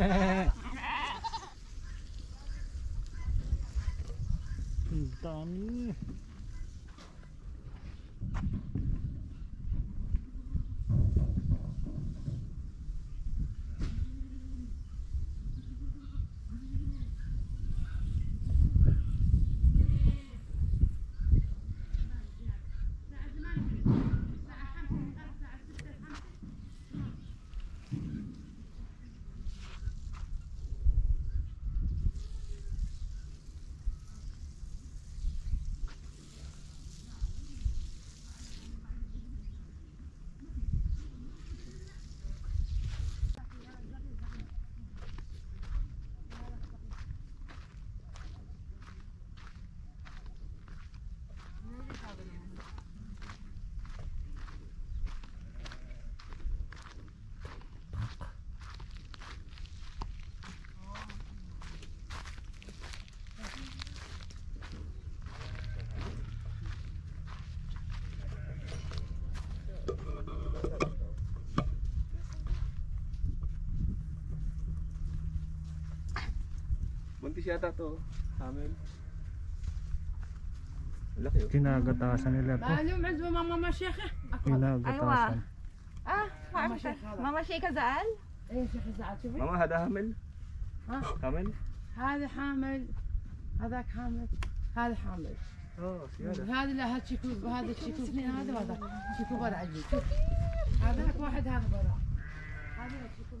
man. Pati siyata to. Camel. Laki oh. Kinagatasan nila to. معلوم عزوة ماما مشيخة Kinagatasan. أيوة. آه ما عرفت ماما شيء زعل إيه شيخ زعل شوفي ماما هذا حامل ها حامل هذا حامل هذاك حامل هذا حامل اوه سيادة هذا لا هذا شيكوب هذا شيكوب اثنين هذا وهذا شيكوب برا عجيب هذاك واحد هذا برا هذا شيكوب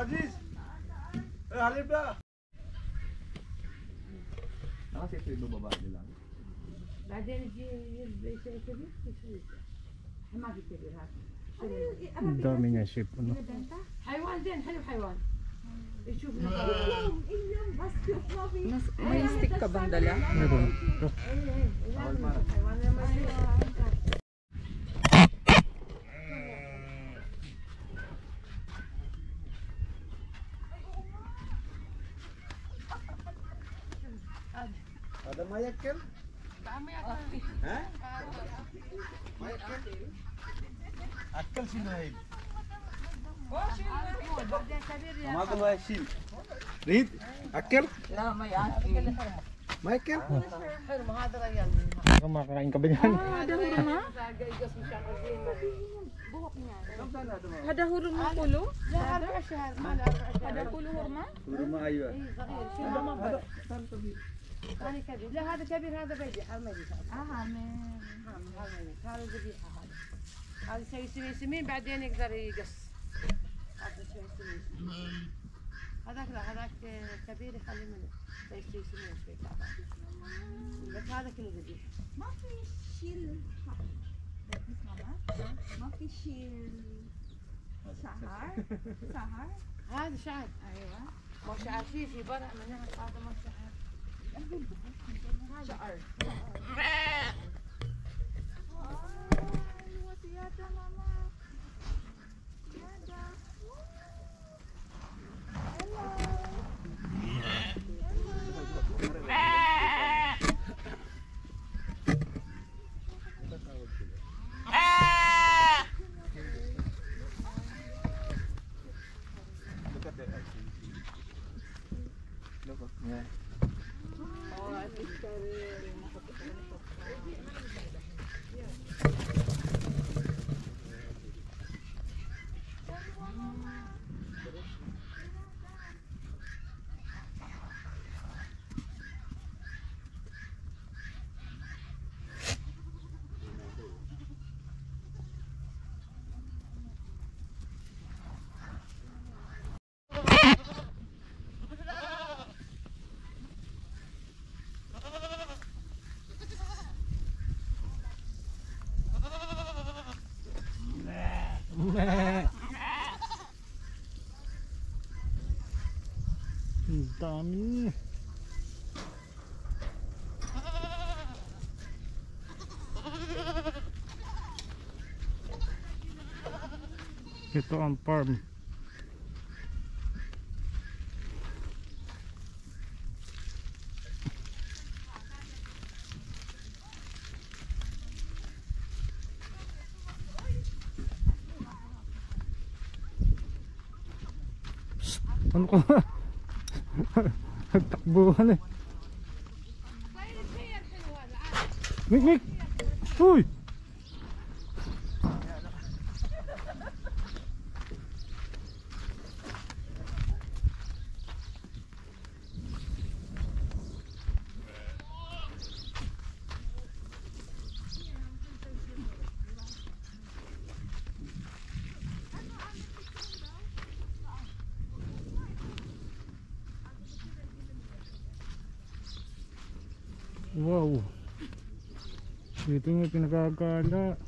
Aziz! Eh, halip na! Nakasi ito yung bababa nila. Dami niya ship. Ano? Haywan din, halip haywan. Mas, may stick ka bang dala? Meron. Haywan naman. لما يصير Ada mayakkel? Ha? Mayakkel? Akkel sinahid بعدين كبير يا Mama ko shil Reed? Akkel? La, may aki. Mayakkel? حلو هذا ريال Baka makakain ka ba yan? Hada hurma? Hada hurma kulo? لا أربع شهر ما له أربع شهر Hada kulo hurma? Puro maayo ah إيه ما ثاني كبير. لا هذا كبير هذا بيجي. هذا ما يجي. hamen. هذا ما يجي. هذا ذبيحة هذا هذا. يسوي سمين سمين بعدين يقدر يقص. هذا يسوي سمين سمين هذاك لا هذاك كبير يخلي منه. يسوي سمين شوي تعبان بس هذا كله ذبيحة ما في شيل ما في شيل سهر سهر هذا شعر. أيوه. مشاعر في في برا من هذا مشاعر شعر. Look at that. Look up. Yeah. Ang dami. Ito ang farm. Ano ka? Nagtakbuhan eh. Mik, Mik! Uy! Wow! Dito nga pinagagala.